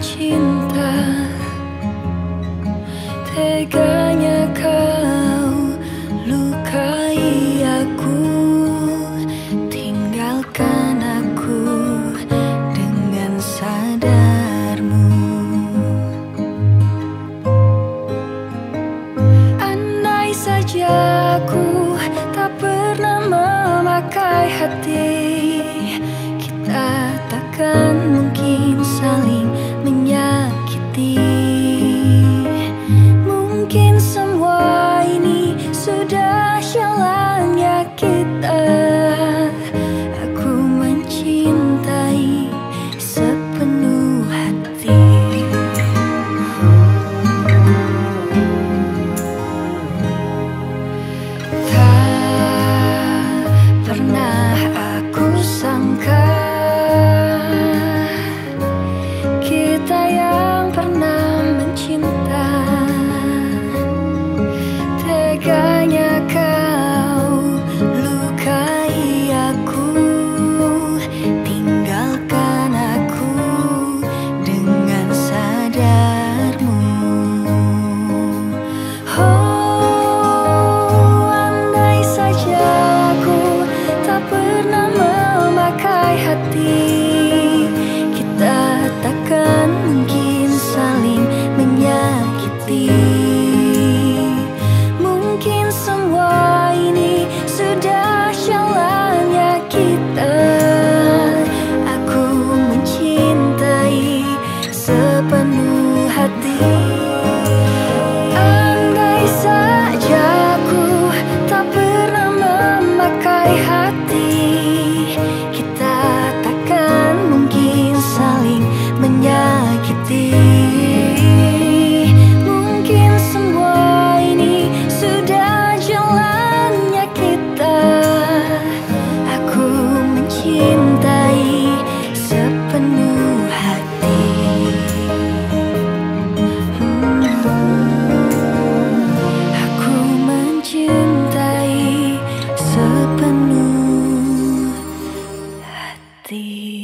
cinta. Teganya kau lukai aku. Tinggalkan aku dengan sadarmu. Andai saja aku tak pernah memakai hati the